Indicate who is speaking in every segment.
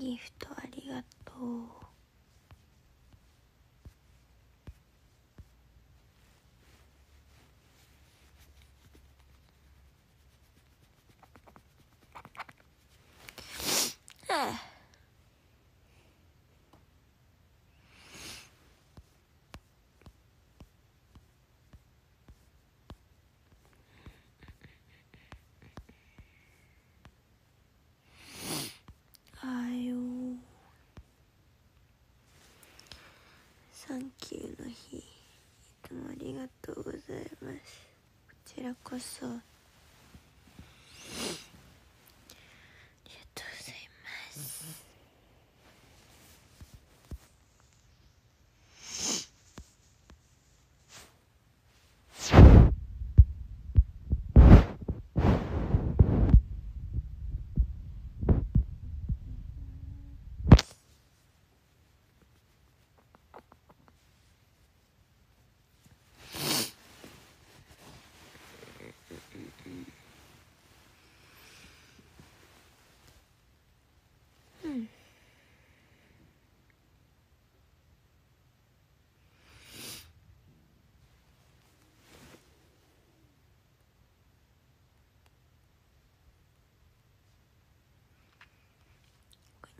Speaker 1: ギフトありがとうはああよサンキューの日いつもありがとうございます。こちらこそ。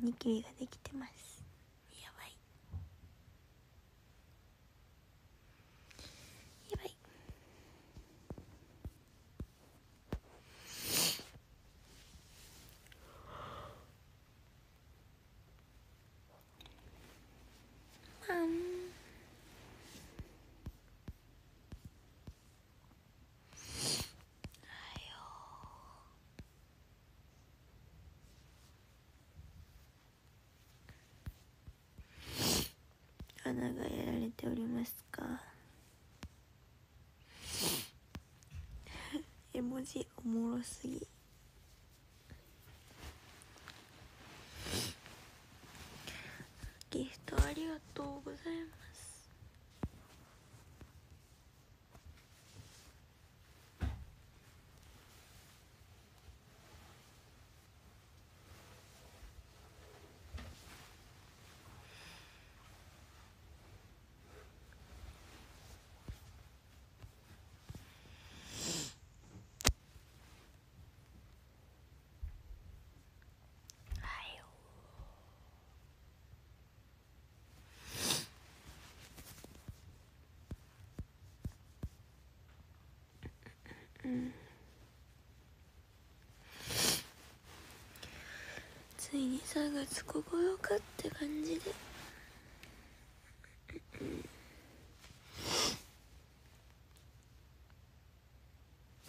Speaker 1: ニキビができてます。ナがやられておりますか？絵文字おもろすぎギフトありがとうございますはいようんついに3月9日って感じで。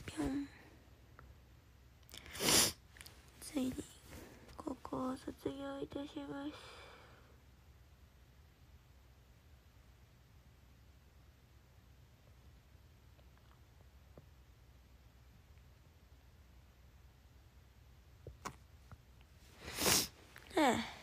Speaker 1: ぴょん。ついに高校を卒業いたしますはあ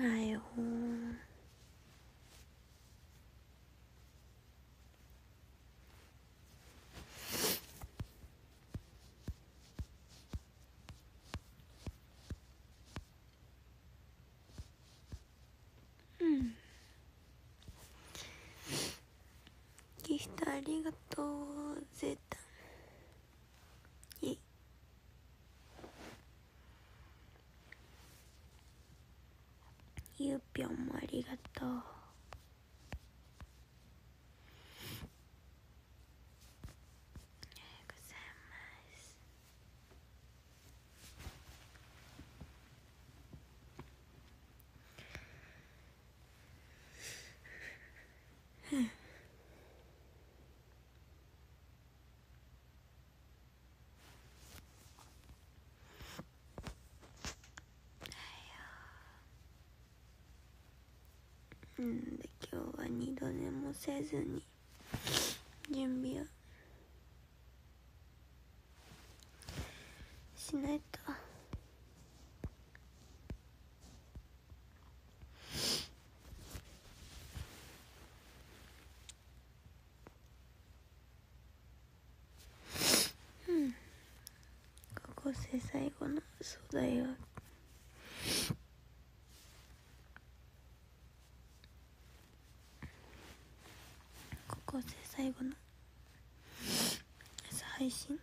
Speaker 1: はいようんギフトあありがとうゼータイェイゆうぴょんもありがとうありがとうございますうんで今日は二度寝もせずに準備をしないと。うん高校生最後の壮大は高校生最後の朝配信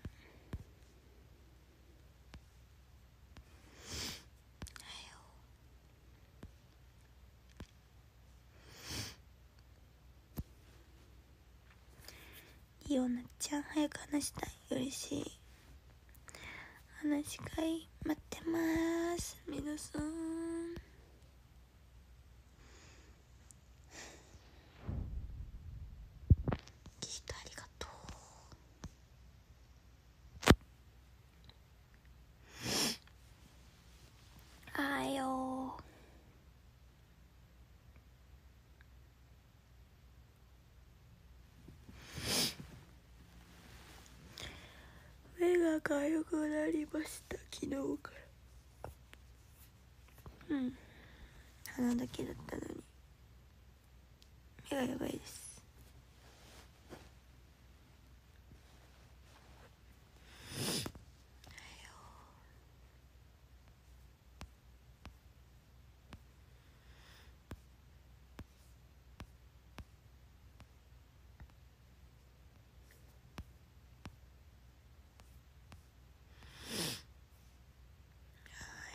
Speaker 1: いいおなっちゃん早く話したい。嬉しい。話し会待ってます。皆さんギターありがとうあーよー目がかゆくなりました昨日から。うん。鼻だけだったのに。目がやばいです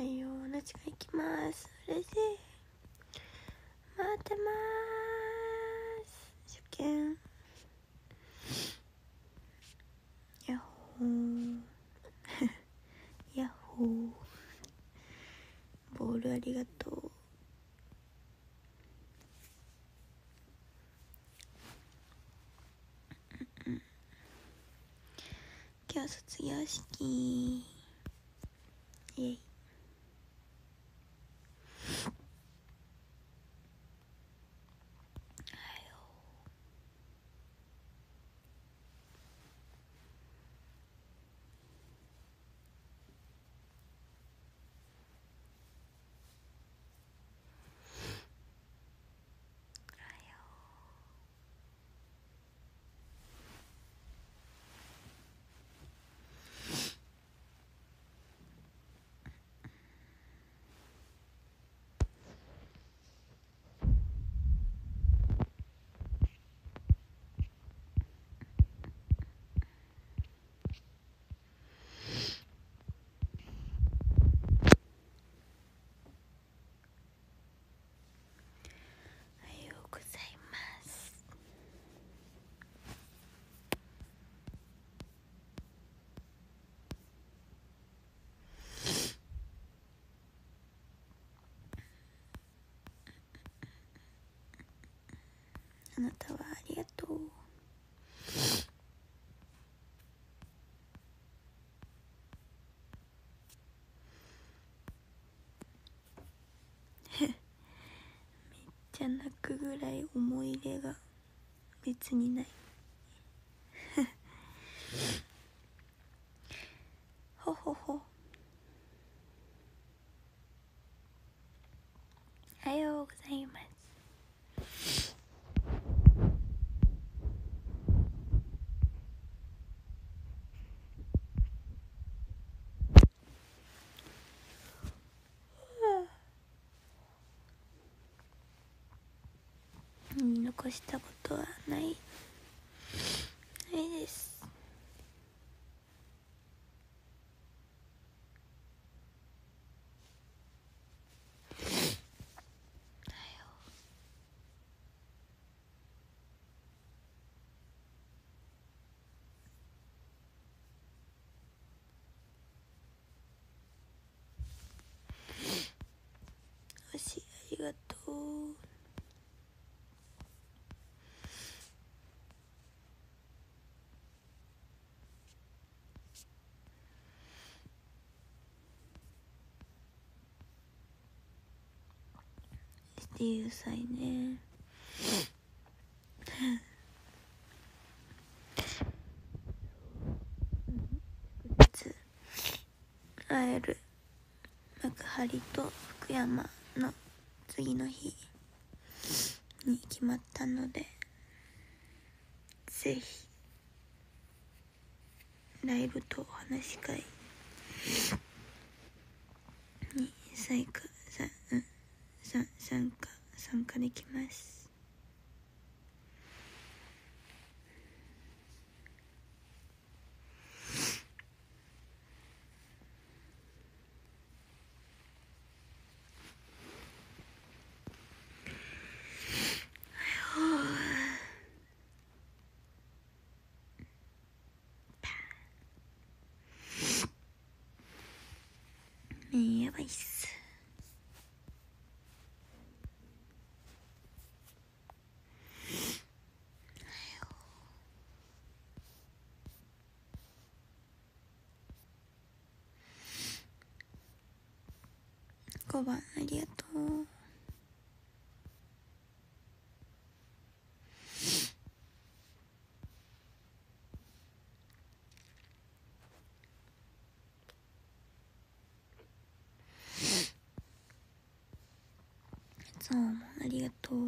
Speaker 1: はいよ同じが行きます。嬉しい待ってます。受験。ヤッホー。ヤッホー。ボールありがとう。うんうん。今日卒業式。イエイ。なたはありがとう。めっちゃ泣くぐらい思い入れが別にないほほほおはようございます言い残したことはない。ないです。おしあっていう際ね会える。幕張と福山の次の日に決まったのでぜひライブとお話し会に参加さ、うん、さ参参加できます。ねやばいっす。5番ありがとう。そうもありがとう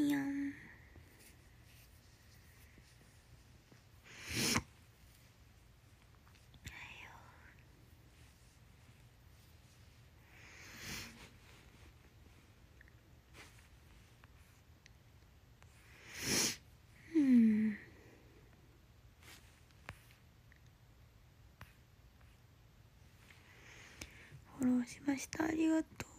Speaker 1: みやんうんフォローしました。ありがとう。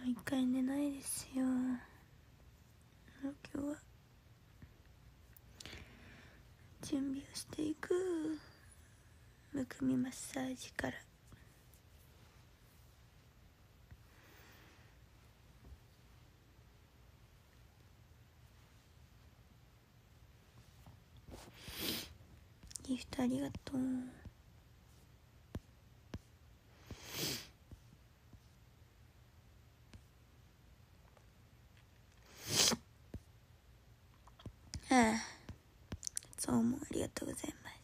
Speaker 1: もう一回寝ないですよ。今日は。準備をしていく。むくみマッサージからギフトありがとう。ああそうもありがとうございます。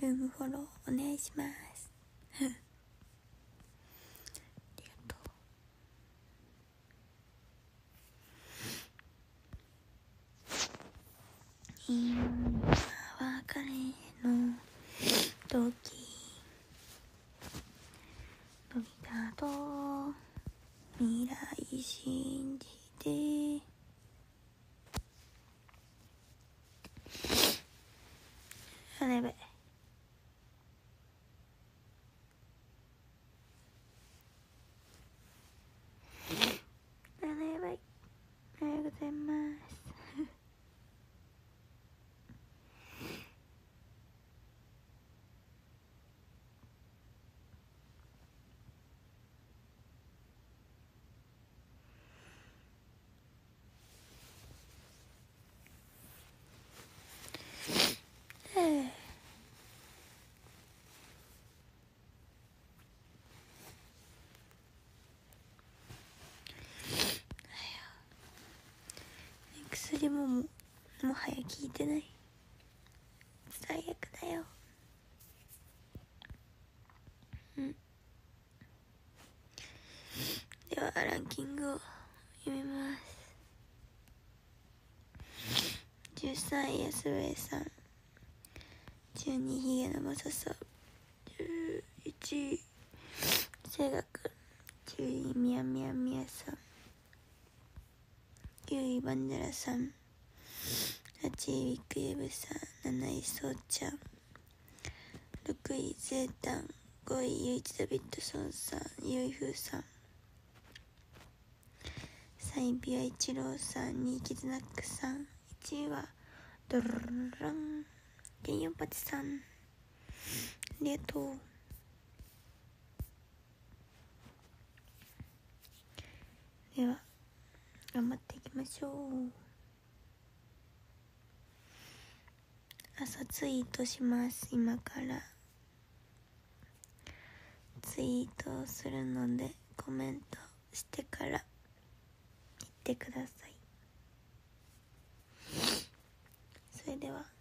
Speaker 1: ルームフォローお願いします。ありがとう。今別れの時伸びたと未来信じてあやばいあやばいおはようございますええ薬ももはや効いてない。最悪だよ。うん。ではランキングを読みます。13位安上さん。12位ひげのまささ11位せいがくん10位みやみやみやさん。位バンジャラさん。8位ウィックエブさん7位そうちゃん。6位ゼータン5位ゆいちダビッドソンさんゆいふうさん。3位ビアイローさん2位キズナックさん。1位はドルルラン。ケンヨンパチさん。ありがとう。では頑張っていきましょう。朝ツイートします。今からツイートをするのでコメントしてから言ってください。それでは。